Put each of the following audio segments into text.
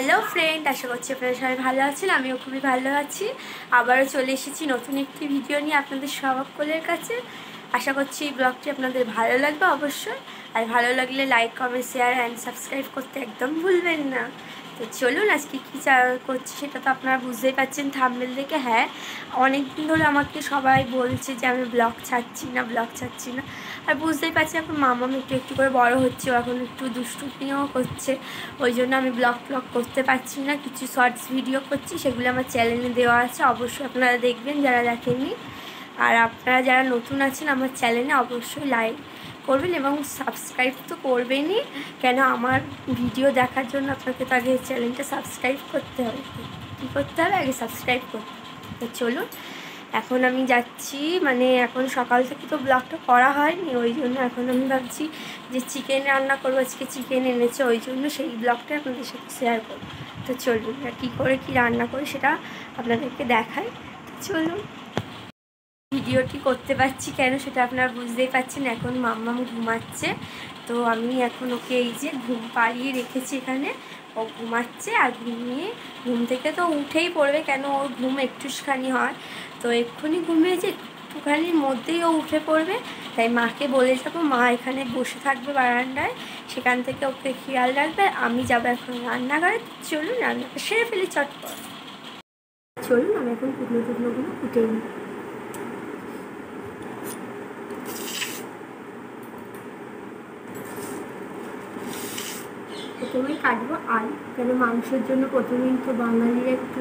Hello friend আশা করছি আপনারা সবাই ভালো আছেন। আমিও খুবই ভালো আছি। আবারও চলে এসেছি নতুন একটি ভিডিও নিয়ে আপনাদের সকলের কাছে। আশা করছি এই ব্লগটি আপনাদের ভালো লাগবে অবশ্যই। আর ভালো লাগলে like comment share and subscribe করতে একদম ভুলবেন না। তো চলুন, আজকে কী চা করছি সেটা তো আপনারা বুঝতেই পারছেন থামবেল দেখে। হ্যাঁ অনেক দিন ধরে আমাকে সবাই বলছে যে আমি ব্লগ ছাড়ছি না ব্লগ ছাড়ছি না। আর বুঝতেই পারছি এখন মামাম একটু একটু করে বড় হচ্ছে এখন একটু দুষ্টুমিও করছে ওই জন্য আমি ব্লগ ব্লগ করতে পারছি না, কিছু শর্টস ভিডিও করছি, সেগুলো আমার চ্যানেলে দেওয়া আছে, অবশ্যই আপনারা দেখবেন যারা দেখেননি। আর আপনারা যারা নতুন আছেন আমার চ্যানেলে অবশ্যই লাইক করবেন এবং সাবস্ক্রাইব তো করবেনই, কেন আমার ভিডিও দেখার জন্য আপনাকে তো আগে চ্যানেলটা সাবস্ক্রাইব করতে হবে। কী করতে হবে? আগে সাবস্ক্রাইব করতে চলুন এখন আমি যাচ্ছি মানে এখন সকাল থেকে তো ব্লগটা করা হয়নি, ওই জন্য এখন আমি ভাবছি যে চিকেন রান্না করব, আজকে চিকেন এনেছে, ওই জন্য সেই ব্লগটা আপনাদের সাথে শেয়ার করব। তো চলুন, আর কী করে কী রান্না করি সেটা আপনাদেরকে দেখাই। তো চলুন, ভিডিওটি করতে পারছি কেন সেটা আপনারা বুঝতেই পারছেন, এখন মাম্মাম ঘুমাচ্ছে। তো আমি এখন ওকে এই যে ঘুম পাড়িয়ে রেখেছি এখানে, ও ঘুমাচ্ছে আর ঘুমিয়ে, ঘুম থেকে তো উঠেই পড়বে, কেন ওর ঘুম একটুখানি হয়। তো এক্ষুনি ঘুমিয়ে যে একটুখানির মধ্যেই ও উঠে পড়বে। তাই মাকে বলে যাব, মা এখানে বসে থাকবে বারান্দায়, সেখান থেকে ওকে খেয়াল রাখবে, আমি যাব এখন রান্নাঘরে। চলুন, রান্নাটা সেরে ফেলি চটপট। চলুন, আমি এখন কুটনো টুকনোগুলো কুটে নিই। প্রথমেই কাটবো আলু, কেন মাংসের জন্য প্রথমেই তো বাঙালিরা একটু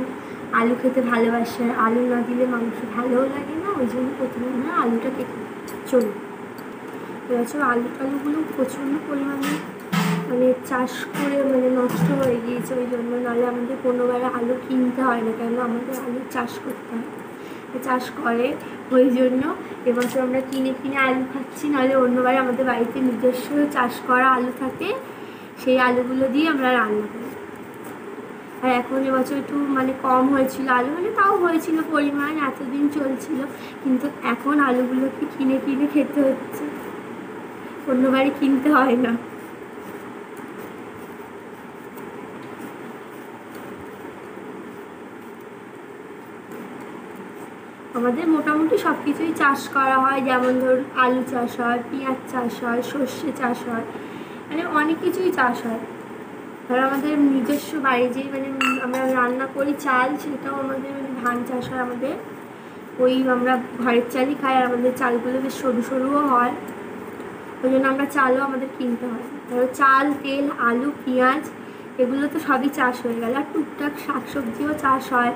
আলু খেতে ভালোবাসে, আলু না দিলে মাংস ভালোও লাগে না, ওই জন্য প্রথমে আমরা আলুটা কেটে চলুন। এবছর আলু টালুগুলো প্রচণ্ড পরিমাণে মানে চাষ করে মানে নষ্ট হয়ে গিয়েছে, ওই জন্য নাহলে আমাদের কোনোবারে আলু কিনতে হয় না কেন আমাদের আলু চাষ করতে হয়। চাষ করে, ওই জন্য এবছর আমরা কিনে কিনে আলু খাচ্ছি, নাহলে অন্যবারে আমাদের বাড়িতে নিজস্ব চাষ করা আলু থাকে, সেই আলুগুলো দিয়ে আমরা রান্না করি। আর এখন এবছর একটু মানে কম হয়েছিল আলু মানে তাও হয়েছিল পরিমাণ, এতদিন চলছিল। কিন্তু এখন আলুগুলোকে কিনে কিনে খেতে হচ্ছে। অন্যবারে কিনতে হয় না। আমাদের মোটামুটি সব কিছুই চাষ করা হয়, যেমন ধরুন আলু চাষ হয়, পেঁয়াজ চাষ হয়, সর্ষে চাষ হয় মানে অনেক কিছুই চাষ হয়। ধর আমাদের নিজস্ব বাড়ি যে মানে আমরা রান্না করি চাল, সেটাও আমাদের মানে ধান চাষ হয় আমাদের। ওই আমরা ঘরের চালই খাই আর আমাদের চালগুলো বেশ সরু সরুও হয়। ওই জন্য আমরা চালও আমাদের কিনতে হয়। ধরো চাল, তেল, আলু, পেঁয়াজ, এগুলো তো সবই চাষ হয়ে গেল। আর টুকটাক শাকসবজিও চাষ হয়।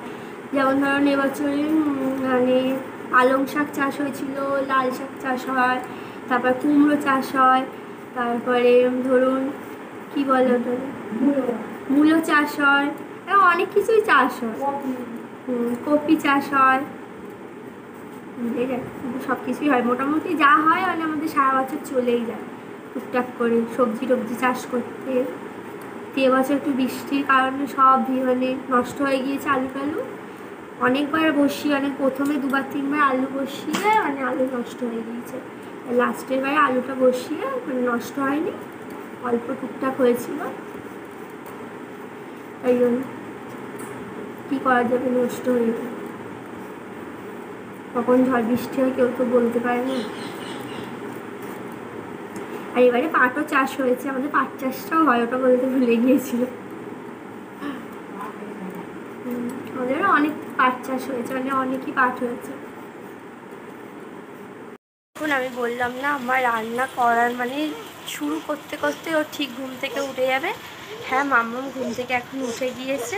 যেমন ধরুন এবছরে মানে পালং শাক চাষ হয়েছিল, লাল শাক চাষ হয়, তারপর কুমড়ো চাষ হয়, তারপরে ধরুন কি বলে ওটা মূলো চাষ হয়। অনেক কিছুই চাষ হয়। কপি চাষ হয়। সব কিছুই হয়। মোটামুটি যা হয় মানে আমাদের সারা বছর চলেই যায়। টুকটাক করে সবজি টবজি চাষ করতে। তো বছর একটু বৃষ্টির কারণে সব মানে নষ্ট হয়ে গিয়েছে আলু টালু। অনেকবার বসিয়ে অনেক প্রথমে দুবার, তিনবার আলু বসিয়ে মানে আলু নষ্ট হয়ে গিয়েছে। লাস্টের বারে আলুটা বসিয়ে মানে নষ্ট হয়নি। অল্প টুকটাক হয়েছিল। তাই জন্য কী করা যাবে নষ্ট হয়ে যাবে কখন ঝড় বৃষ্টি হয় কেউ তো বলতে পারে না। আর এবারে পাটও চাষ হয়েছে, আমাদের পাট চাষটাও হয়, ওটা বলতে ভুলে গিয়েছিল। আমাদেরও অনেক পাট চাষ হয়েছে মানে অনেকই পাট হয়েছে। এখন আমি বললাম না, আমার রান্না করার মানে শুরু করতে করতে ও ঠিক ঘুম থেকে উঠে যাবে। হ্যাঁ মাম্মাম ঘুম থেকে এখন উঠে গিয়েছে।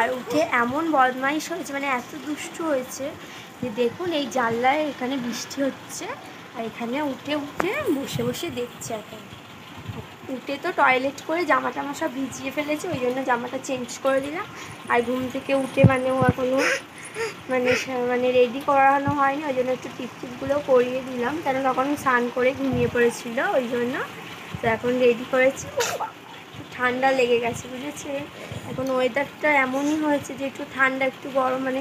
আর উঠে এমন বদমাইশ হয়েছে মানে এত দুষ্টু হয়েছে যে দেখুন এই জানলায় এখানে বৃষ্টি হচ্ছে আর এখানে উঠে উঠে বসে বসে দেখছে এখন। উঠে তো টয়লেট করে জামা টামা সব ভিজিয়ে ফেলেছে, ওই জন্য জামাটা চেঞ্জ করে দিলাম। আর ঘুম থেকে উঠে মানে ও এখনও মানে মানে রেডি করানো হয়নি, ওই জন্য একটু টিপটিপগুলো করিয়ে দিলাম। কেন তখন স্নান করে ঘুমিয়ে পড়েছিল, ওই জন্য তো এখন রেডি করেছি। ঠান্ডা লেগে গেছে, বুঝেছে? এখন ওয়েদারটা এমনই হয়েছে যে একটু ঠান্ডা, একটু গরম মানে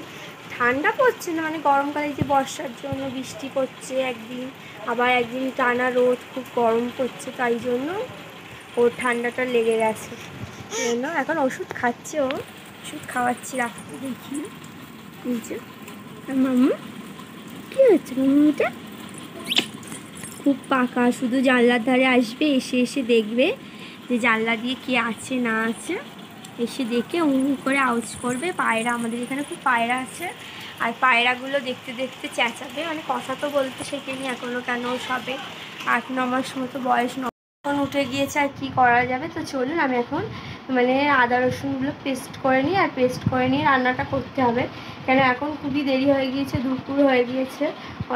ঠান্ডা পড়ছে না মানে গরমকালে যে বর্ষার জন্য বৃষ্টি পড়ছে একদিন, আবার একদিন টানা রোদ, খুব গরম পড়ছে, তাই জন্য ওর ঠান্ডাটা লেগে গেছে। জন্য এখন ওষুধ খাচ্ছে ও। ওষুধ খাওয়াচ্ছি রাখতে দেখি। নিচে মামু, কী হচ্ছে মামুটা খুব পাকা, শুধু জানলার ধারে আসবে, এসে এসে দেখবে যে জানলা দিয়ে কে আছে, না আছে। এসে দেখে উঁ করে আউজ করবে। পায়রা আমাদের এখানে খুব পায়রা আছে। আর পায়রাগুলো দেখতে দেখতে চেঁচাবে। মানে কথা তো বলতে শেখেনি এখনও কেন সবে। আট, ন মাস মতো বয়স ন এখন উঠে গিয়েছে আর কি করা যাবে। তো চলুন, আমি এখন মানে আদা রসুনগুলো পেস্ট করে নিই। আর পেস্ট করে নিয়ে রান্নাটা করতে হবে। কেন এখন খুবই দেরি হয়ে গিয়েছে, দুপুর হয়ে গিয়েছে।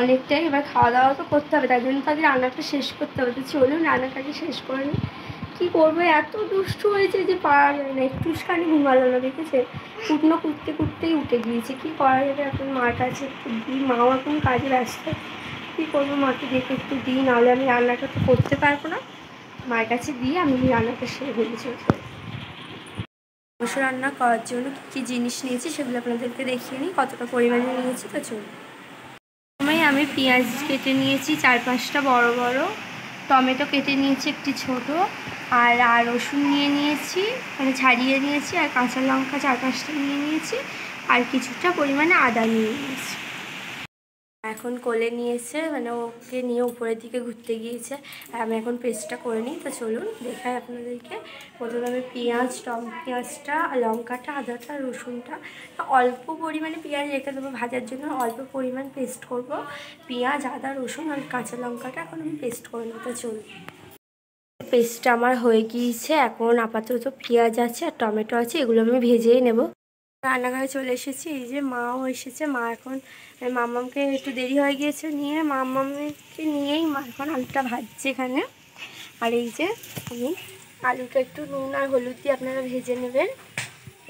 অনেকটাই এবার খাওয়া দাওয়া তো করতে হবে, তার জন্য তাদের রান্নাটা শেষ করতে হবে। তো চলুন রান্নাটাকে শেষ করে নিই। কী করব, এত দুষ্টু হয়েছে যে পারা যায় না একটুখানি ঘুমালো না দেখেছে কুটনো কুটতে কুটতেই উঠে গিয়েছে। কী করা যাবে এখন মার কাছে? একটু দিই মাও এখন কাজে ব্যস্ত। কী করব, মাকে দেখে একটু দিই, নাহলে আমি রান্নাটা তো করতে পারব না। মায়ের কাছে দিয়ে আমি রান্নাটা সেরে ফেলেছি মাংস রান্না করার জন্য কী কী জিনিস নিয়েছি সেগুলো আপনাদেরকে দেখিয়ে নিই। কতটা পরিমাণে নিয়েছি তো চলুন। প্রথমেই আমি পেঁয়াজ কেটে নিয়েছি চার পাঁচটা বড় বড়। টমেটো কেটে নিয়েছি একটি ছোট। আর আর রসুন নিয়ে নিয়েছি মানে ছাড়িয়ে নিয়েছি। আর কাঁচা লঙ্কা চার পাঁচটা নিয়ে নিয়েছি। আর কিছুটা পরিমাণে আদা নিয়ে নিয়েছি। এখন কোলে নিয়েছে মানে ওকে নিয়ে উপরের দিকে ঘুরতে গিয়েছে। আর আমি এখন পেস্টটা করে নিই, তো চলুন দেখাই আপনাদেরকে। প্রথমে আমি পেঁয়াজ, টম পেঁয়াজটা, লঙ্কাটা, আদাটা, রসুনটা। অল্প পরিমাণে পেঁয়াজ রেখে দেবো ভাজার জন্য, অল্প পরিমাণ পেস্ট করব। পেঁয়াজ, আদা, রসুন আর কাঁচা লঙ্কাটা এখন আমি পেস্ট করে নিতে চলুন। পেস্টটা আমার হয়ে গিয়েছে, এখন আপাতত পেঁয়াজ আছে আর টমেটো আছে, এগুলো আমি ভেজেই নেব। রান্নাঘরে চলে এসেছি। এই যে মাও এসেছে। মা এখন মামামকে একটু দেরি হয়ে গিয়েছে নিয়ে। মামামকে নিয়েই মা এখন আলুটা ভাজছে এখানে। আর এই যে আমি আলুটা একটু নুন আর হলুদ দিয়ে আপনারা ভেজে নেবেন।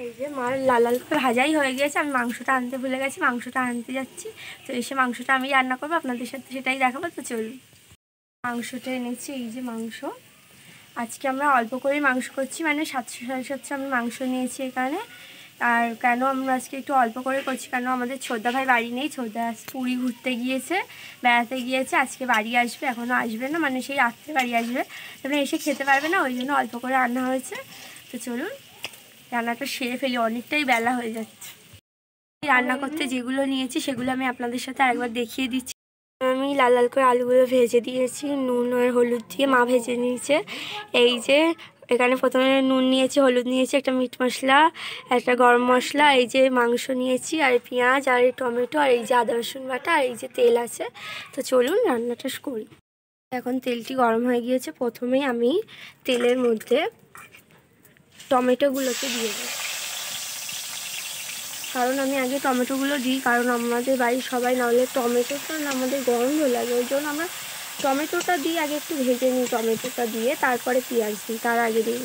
এই যে মার লাল লাল করে ভাজাই হয়ে গিয়েছে। আমি মাংসটা আনতে ভুলে গেছি, মাংসটা আনতে যাচ্ছি। তো এসে মাংসটা আমি রান্না করব, আপনাদের সাথে সেটাই দেখাবো। তো চলুন। মাংসটা এনেছি, এই যে মাংস। আজকে আমরা অল্প করেই মাংস করছি মানে সাতশো সাড়ে সাতশো আমি মাংস নিয়েছি এখানে। আর কেন আমরা আজকে একটু অল্প করে করছি? কেন আমাদের ছোদ্দা ভাই বাড়ি নেই? ছোদ্দা পুরী ঘুরতে গিয়েছে, বেড়াতে গিয়েছে, আজকে বাড়ি আসবে এখনও আসবে না মানে সেই রাত্রে বাড়ি আসবে। তারপরে এসে খেতে পারবে না, ওই জন্য অল্প করে রান্না হয়েছে। তো চলুন, রান্নাটা সেরে ফেলি, অনেকটাই বেলা হয়ে যাচ্ছে। রান্না করতে যেগুলো নিয়েছি, সেগুলো আমি আপনাদের সাথে আরেকবার দেখিয়ে দিচ্ছি। আমি লাল লাল করে আলুগুলো ভেজে দিয়েছি, নুন আর হলুদ দিয়ে মা ভেজে নিয়েছে। এই যে এখানে প্রথমে নুন নিয়েছি, হলুদ নিয়েছি, একটা মিট মশলা, একটা গরম মশলা, এই যে মাংস নিয়েছি, আর পেঁয়াজ, আর এই টমেটো, আর এই যে আদা, রসুন বাটা, আর এই যে তেল আছে। তো চলুন রান্নাটা করি। এখন তেলটি গরম হয়ে গিয়েছে, প্রথমেই আমি তেলের মধ্যে টমেটোগুলোকে দিয়ে দিই কারণ আমি আগে টমেটোগুলো দিই, কারণ আমাদের বাড়ির সবাই নাহলে টমেটোটা না আমাদের গন্ধ লাগে, ওই জন্য আমরা টমেটোটা দিয়ে আগে একটু ভেজে নিই টমেটোটা দিয়ে, তারপরে পেঁয়াজ দিই, তার আগে দিই।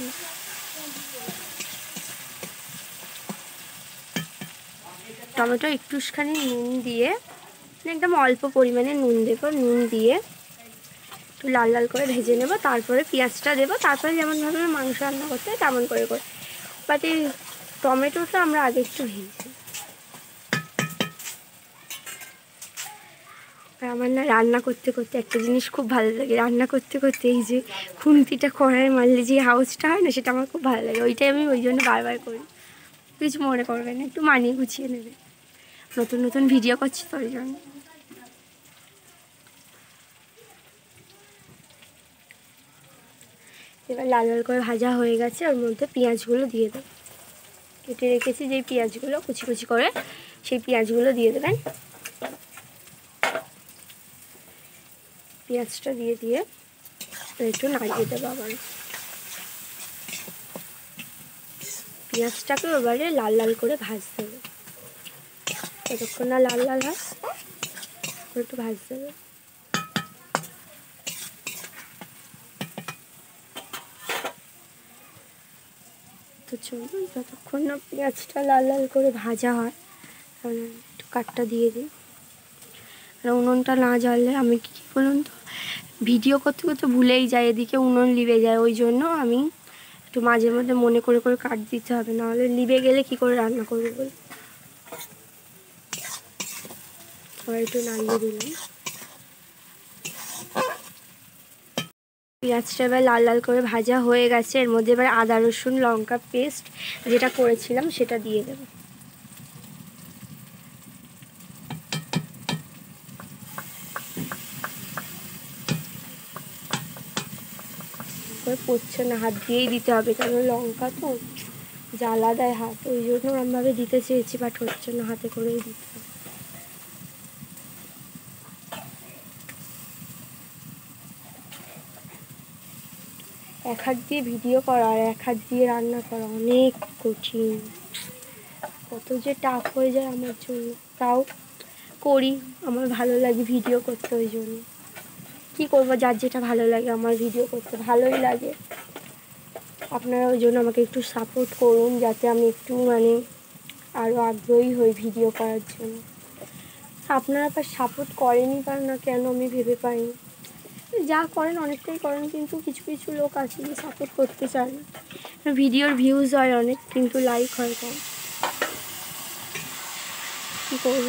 টমেটো একটুখানি নুন দিয়ে, একদম অল্প পরিমাণে নুন দেবো, নুন দিয়ে একটু লাল লাল করে ভেজে নেব, তারপরে পেঁয়াজটা দেবো, তারপরে যেমনভাবে মাংস রান্না করতে হয় তেমন করে করে। বাট এই টমেটোটা আমরা আগে একটু ভেজে আর আমার না রান্না করতে করতে একটা জিনিস খুব ভালো লাগে। রান্না করতে করতে এই যে খুন্তিটা কড়াই মারলে যে হাউসটা হয় না, সেটা আমার খুব ভালো লাগে। ওইটাই আমি ওই জন্য বারবার করি। কিছু মনে করবে না, একটু মানিয়ে গুছিয়ে নেবে। নতুন নতুন ভিডিও করছি তো ওই জন্য। এবার লাল লাল করে ভাজা হয়ে গেছে, ওর মধ্যে পেঁয়াজগুলো দিয়ে দেবো। কেটে রেখেছি যেই পেঁয়াজগুলো কুচি কুচি করে, সেই পেঁয়াজগুলো দিয়ে দেবেন। পেঁয়াজটা দিয়ে দিয়ে একটু নাড়িয়ে দেবো আবার। পেঁয়াজটাকে এবারে লাল লাল করে ভাজতে হবে। যতক্ষণ না লাল লাল হয় একটু ভাজতে হবে। তো চলুন, যতক্ষণ না পেঁয়াজটা লাল লাল করে ভাজা হয় একটু কাঠটা দিয়ে দিই। আর উনুনটা না জ্বললে আমি কী কী বলুন তো? ভিডিও করতে করতে ভুলেই যায়, এদিকে উনুন লিবে যায়, ওই জন্য আমি একটু মাঝে মধ্যে মনে করে করে কাট দিতে হবে, নাহলে লিবে গেলে কি করে রান্না করব বল? একটু নাড়িয়ে দিলাম। পেঁয়াজটা এবার লাল লাল করে ভাজা হয়ে গেছে, এর মধ্যে এবার আদা রসুন, লঙ্কা, পেস্ট যেটা করেছিলাম সেটা দিয়ে দেবো। পড়ছে না, হাত দিয়েই দিতে হবে কারণ লঙ্কা তো জ্বালা দেয় হাত, ওই জন্য ওরমভাবে দিতে চেয়েছি বাট হচ্ছে না, হাতে করেই দিতে হবে। এক হাত দিয়ে ভিডিও করা আর এক হাত দিয়ে রান্না করা, অনেক কঠিন। কত যে টাফ হয়ে যায় আমার জন্য, তাও করি, আমার ভালো লাগে ভিডিও করতে ওই জন্য। কী করব? যার যেটা ভালো লাগে আমার ভিডিও করতে ভালোই লাগে। আপনারা ওই জন্য আমাকে একটু সাপোর্ট করুন, যাতে আমি একটু মানে আরও আগ্রহী হই ভিডিও করার জন্য। আপনারা আবার সাপোর্ট করেনই পার না কেন আমি ভেবে পাইনি। যা করেন, অনেকটাই করেন, কিন্তু কিছু কিছু লোক আছে যে সাপোর্ট করতে চায় না। ভিডিওর ভিউজ হয় অনেক, কিন্তু লাইক হয় কম। কী করব?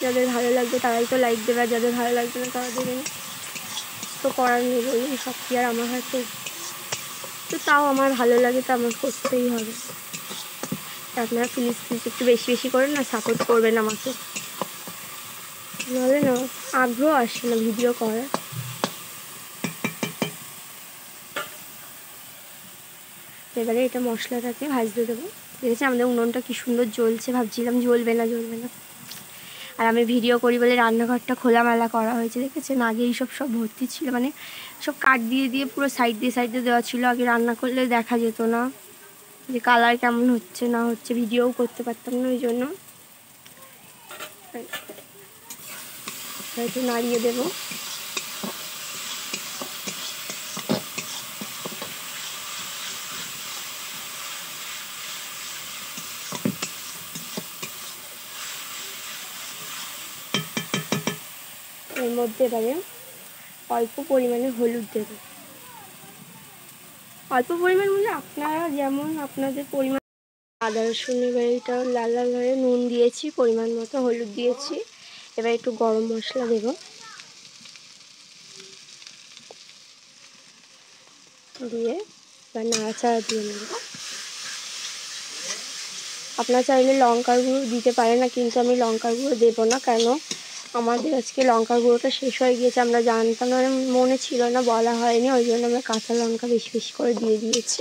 যাদের ভালো লাগবে তারাই তো লাইক দেবে, আর যাদের ভালো লাগবে না তারা দেবে না। তো করার নেই বলুন সব কি আর আমার হাতে? তো তাও আমার ভালো লাগে তো আমার করতেই হবে। আপনারা প্লিজ প্লিজ একটু বেশি বেশি করেন না সাপোর্ট করবেন আমাকে। নাহলে না, আগ্রহ আসে না ভিডিও করার। এবারে এটা মশলাটাকে ভাজতে দেবো। দেখেছি আমাদের উনুনটা কি সুন্দর জ্বলছে, ভাবছিলাম জ্বলবে না জ্বলবে না। আর আমি ভিডিও করি বলে রান্নাঘরটা খোলামেলা করা হয়েছে, দেখেছেন? আগে এইসব সব ভর্তি ছিল মানে সব কাঠ দিয়ে দিয়ে পুরো সাইড দিয়ে সাইড দিয়ে দেওয়া ছিল, আগে রান্না করলে দেখা যেত না। যে কালার কেমন হচ্ছে, না হচ্ছে ভিডিওও করতে পারতাম না ওই জন্য একটু নাড়িয়ে দেবো এর মধ্যে এবারে অল্প পরিমাণে হলুদ দেব। অল্প পরিমাণ মানে আপনারা যেমন আপনাদের পরিমাণ, আদা, রসুন এবার এটা লাল লাল হয়ে নুন দিয়েছি, পরিমাণ মতো হলুদ দিয়েছি, এবার একটু গরম মশলা দেব। দিয়ে এবার নাড়াচাড়া দিয়ে নেব। আপনারা চাইলে লঙ্কার গুঁড়ো দিতে পারে না, কিন্তু আমি লঙ্কার গুঁড়ো দেবো না, কেন আমাদের আজকে লঙ্কার গুঁড়োটা শেষ হয়ে গিয়েছে, আমরা জানতাম না মনে ছিল না, বলা হয়নি, ওই জন্য আমরা কাঁচা লঙ্কা বেশি বেশি করে দিয়ে দিয়েছি।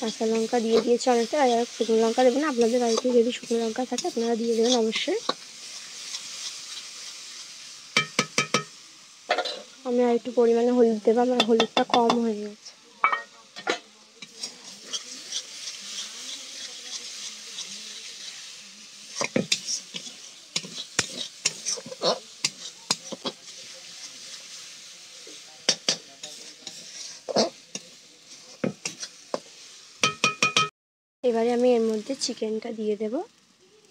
কাঁচা লঙ্কা দিয়ে দিয়েছি অনেকটা, আর শুকনো লঙ্কা দেবেন আপনাদের বাড়িতে যদি শুকনো লঙ্কা থাকে, আপনারা দিয়ে দেবেন অবশ্যই। আমি আর একটু পরিমাণে হলুদ দেবো, আমার হলুদটা কম হয়ে গেছে। এবারে আমি এর মধ্যে চিকেনটা দিয়ে দেব।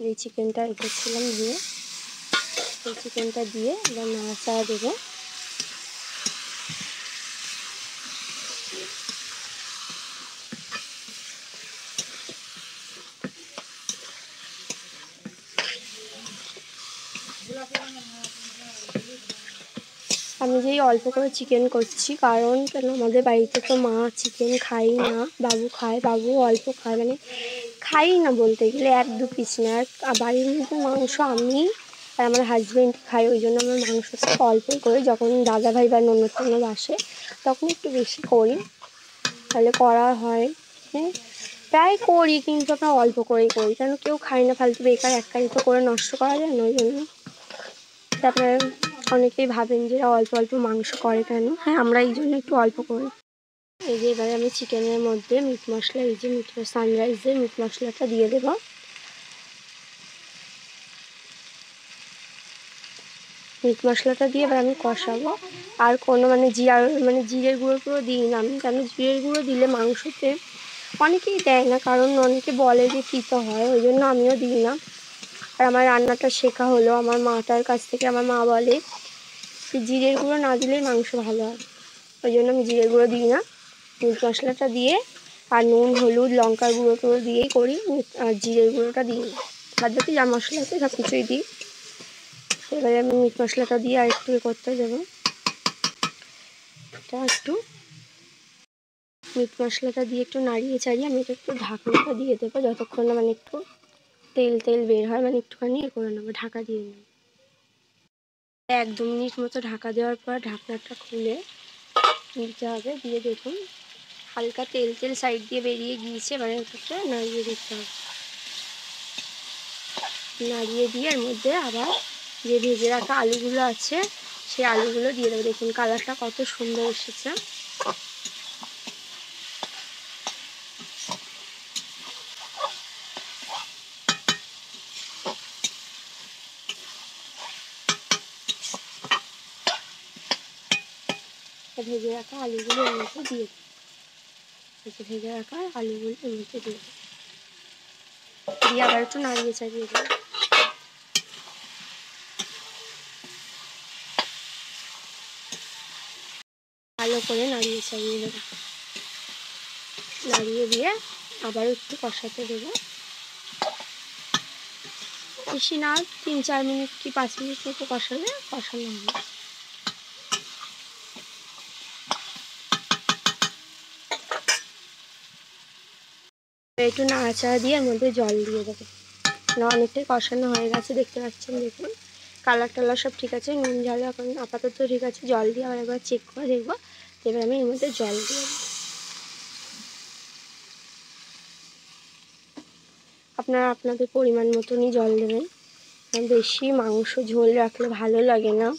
এই চিকেনটা রেখেছিলাম দিয়ে, এই চিকেনটা দিয়ে এবার নাড়াচাড়া দেবো আমি যেই অল্প করে চিকেন করছি। কারণ কেন? আমাদের বাড়িতে তো মা চিকেন খাই না, বাবু খায়, বাবু অল্প খায়। মানে খাই না বলতে গেলে, এক দু পিস না। আর বাড়ির মধ্যে মাংস আমি আর আমার হাজব্যান্ড খাই ওই জন্য আমার মাংসটা অল্প করে। যখন দাদা ভাই বা নন্য আসে, তখন একটু বেশি করি। তাহলে করা হয়। হ্যাঁ প্রায় করি, কিন্তু আমরা অল্প করেই করি। কেন? কেউ খায় না ফালতু বেকার, এক তো করে নষ্ট করা যায় না, ওই জন্য। তারপরে অনেকেই ভাবেন যে অল্প অল্প মাংস করে কেন? হ্যাঁ আমরা এই জন্য একটু অল্প করি। এই যে এবারে আমি চিকেনের মধ্যে মিট মশলা, এই যে মিট সানরাইজের মিট মশলাটা দিয়ে দেব। মিট মশলাটা দিয়ে এবার আমি কষাবো। আর কোনো মানে জিরার মানে জিরের গুঁড়ো পুরো দিই না আমি, কেন? জিরের গুঁড়ো দিলে মাংসতে অনেকেই দেয় না, কারণ অনেকে বলে যে তিতো হয়, ওই জন্য আমিও দিই না। আর আমার রান্নাটা শেখা হলো। আমার মাটার কাছ থেকে আমার মা বলে জিরের গুঁড়ো না দিলেই মাংস ভালো হয়। ওই জন্য আমি জিরের গুঁড়ো দিই না। মিট মশলাটা দিয়ে আর নুন, হলুদ, লঙ্কার গুঁড়ো টুড়ো দিয়েই করি। আর জিরের গুঁড়োটা দিই না। বাদ বাকি যা মশলা আছে সব কিছুই দিই। এবারে আমি মিট মশলাটা দিয়ে আর একটু করতে যাব। এটা একটু মিট মশলাটা দিয়ে একটু নাড়িয়ে চাড়িয়ে আমি একটু ঢাকনাটা দিয়ে দেবো যতক্ষণ না মানে একটু তেল তেল বের হয় মানে একটুখানি এ করে নেব, ঢাকা দিয়ে নেব। এক দু মিনিট মতো ঢাকা দেওয়ার পর ঢাকনাটা খুলে দিতে হবে, দিয়ে দেখুন হালকা তেল তেল সাইড দিয়ে বেরিয়ে গিয়েছে এবারে ওটাকে নাড়িয়ে দিতে হবে। নাড়িয়ে দিয়ে এর মধ্যে আবার যে ভেজে রাখা আলুগুলো আছে, সেই আলুগুলো দিয়ে দেবো। দেখুন কালারটা কত সুন্দর এসেছে। ভেজে রাখা আলুগুলো এর মধ্যে দিয়ে দেবো ভেজে রাখা আলুগুলো এর মধ্যে দিয়ে দেবো দিয়ে আবার একটু নাড়িয়ে চাড়িয়ে দেবো ভালো করে নাড়িয়ে চাড়িয়ে দেবো। নাড়িয়ে দিয়ে আবার একটু কষাতে দেবো। বেশি না, তিন চার মিনিট কি পাঁচ মিনিট মতো কষালে কষানো হবে। একটু নাড়াচাড়া দিয়ে এর মধ্যে জল দিয়ে দেবো। না, অনেকটাই কষানো হয়ে গেছে, দেখতে পাচ্ছেন, দেখুন। কালার টালার সব ঠিক আছে, নুন, জল এখন আপাতত ঠিক আছে। জল দিয়ে আবার একবার চেক করে দেখব। এবার আমি এর মধ্যে জল দিয়ে আপনারা আপনাদের পরিমাণ মতনই জল দেবেন। বেশি মাংস ঝোল রাখলে ভালো লাগে না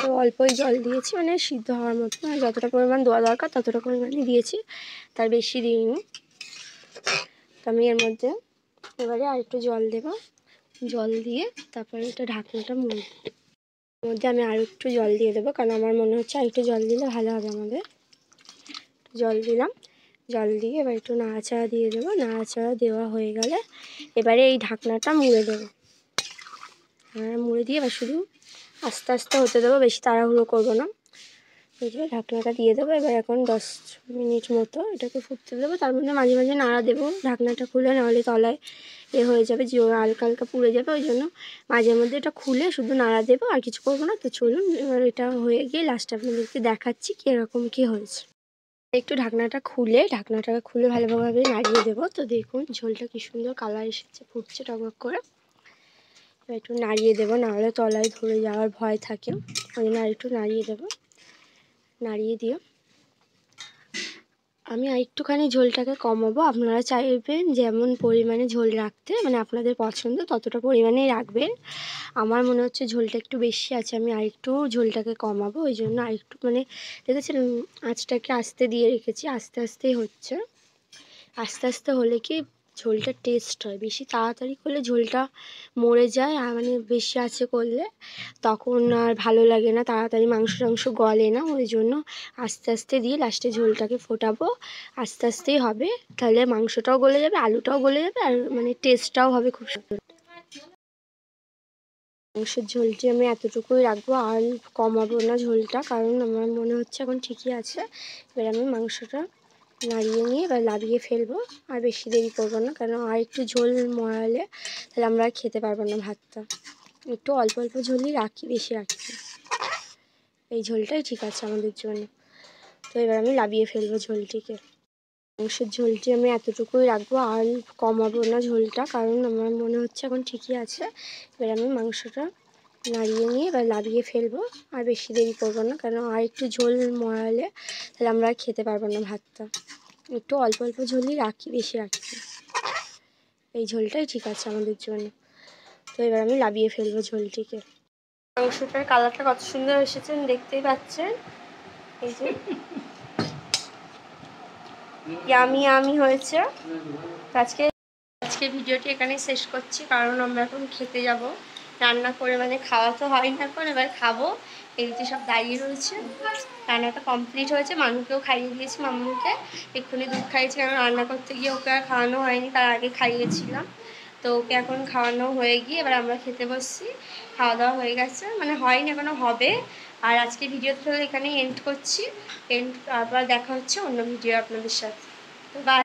তো অল্পই জল দিয়েছি মানে সিদ্ধ হওয়ার মতো মানে যতটা পরিমাণ দেওয়া দরকার ততটা পরিমাণই দিয়েছি, তার বেশি দিইনি। তো আমি এর মধ্যে এবারে আর একটু জল দেব, জল দিয়ে তারপরে এটা ঢাকনাটা মুড়ে এর মধ্যে আমি আর একটু জল দিয়ে দেবো, কারণ আমার মনে হচ্ছে আর একটু জল দিলে ভালো হবে আমাদের। জল দিলাম, জল দিয়ে এবার একটু নাড়াচাড়া দিয়ে দেবো, নাড়াচাড়া দেওয়া হয়ে গেলে এবারে এই ঢাকনাটা মুড়ে দেবো। মুড়ে দিয়ে এবার শুধু আস্তে আস্তে হতে দেবো, বেশি তাড়াহুড়ো করব না। বুঝলে ঢাকনাটা দিয়ে দেবো, এবার এখন দশ মিনিট মতো এটাকে ফুটতে দেবো, তার মধ্যে মাঝে মাঝে নাড়া দেবো। ঢাকনাটা খুলে নাহলে তলায় এ হয়ে যাবে যে হালকা হালকা পুড়ে যাবে, ওই জন্য মাঝে মধ্যে এটা খুলে শুধু নাড়া দেবো আর কিছু করব না। তো চলুন, এবার এটা হয়ে গিয়ে লাস্টে আপনাদেরকে দেখাচ্ছি কীরকম কী হয়েছে। একটু ঢাকনাটা খুলে ঢাকনাটাকে খুলে ভালোভাবে নাড়িয়ে দেবো। তো দেখুন, ঝোলটা কী সুন্দর কালার এসেছে, ফুটছে টকবক করে। একটু নাড়িয়ে দেবো, নাহলে তলায় ধরে যাওয়ার ভয় থাকে। ওই জন্য একটু নাড়িয়ে দেবো, নাড়িয়ে দিয়ে আমি একটুখানি ঝোলটাকে কমাবো। আপনারা চাইবেন যেমন পরিমাণে ঝোল রাখতে মানে আপনাদের পছন্দ ততটা পরিমাণেই রাখবেন। আমার মনে হচ্ছে ঝোলটা একটু বেশি আছে, আমি আরেকটু ঝোলটাকে কমাবো। ওই জন্য আরেকটু মানে দেখেছেন আঁচটাকে আস্তে দিয়ে রেখেছি, আস্তে আস্তেই হচ্ছে। আস্তে আস্তে হলে কি ঝোলটা টেস্ট হয়। বেশি তাড়াতাড়ি করলে ঝোলটা মরে যায় আর মানে বেশি আছে করলে তখন আর ভালো লাগে না, তাড়াতাড়ি মাংস টাংস গলে না, ওই জন্য আস্তে আস্তে দিয়ে লাস্টে ঝোলটাকে ফোটাবো। আস্তে আস্তেই হবে, তাহলে মাংসটাও গলে যাবে, আলুটাও গলে যাবে, আর মানে টেস্টটাও হবে খুব সুন্দর। মাংসের ঝোলটি আমি এতটুকুই রাখব, আর কমাবো না ঝোলটা, কারণ আমার মনে হচ্ছে এখন ঠিকই আছে। এবার আমি মাংসটা নাড়িয়ে নিয়ে এবার লাভিয়ে ফেলব। আর বেশি দেরি করব না, কারণ আর একটু ঝোল মরালে তাহলে আমরা আর খেতে পারব না ভাতটা। একটু অল্প অল্প ঝোলই রাখি, বেশি রাখি এই ঝোলটাই ঠিক আছে আমাদের জন্য। তো এবার আমি লাভিয়ে ফেলব ঝোলটিকে। মাংসের ঝোলটি আমি এতটুকুই রাখব, আর কমাবো না ঝোলটা, কারণ আমার মনে হচ্ছে এখন ঠিকই আছে। এবার আমি মাংসটা নাড়িয়ে নিয়ে এবার লাভিয়ে ফেলব। আর বেশি দেরি করব না কারণ আর একটু ঝোল মরালে তাহলে আমরা আর খেতে পারব না ভাতটা। একটু অল্প অল্প ঝোলই রাখি, বেশি রাখি। এই ঝোলটাই ঠিক আছে আমাদের জন্য। তো এবার আমি লাভিয়ে ফেলব ঝোলটিকে। মাংসটার কালারটা কত সুন্দর এসেছেন দেখতেই পাচ্ছেন। এই যে। ইয়ামি ইয়ামি হয়েছে। আজকে আজকে ভিডিওটি এখানেই শেষ করছি, কারণ আমরা এখন খেতে যাব। রান্না করে মানে খাওয়া তো হয় না এখন, এবার খাব। এদিকে সব দাঁড়িয়ে রয়েছে। রান্নাটা কমপ্লিট হয়েছে। মানুকেও খাইয়ে দিয়েছি মামুকে এক্ষুনি দুধ খাইয়েছি, কারণ রান্না করতে গিয়ে ওকে আর খাওয়ানো হয়নি, তার আগে খাইয়েছিলাম। তো ওকে এখন খাওয়ানো হয়ে গিয়ে এবার আমরা খেতে বসছি। খাওয়া দাওয়া হয়ে গেছে। মানে হয়নি এখনও হবে। আর আজকে ভিডিওটা তাহলে এখানেই এন্ড করছি। এন্ড আবার দেখা হচ্ছে অন্য ভিডিও আপনাদের সাথে। তো বা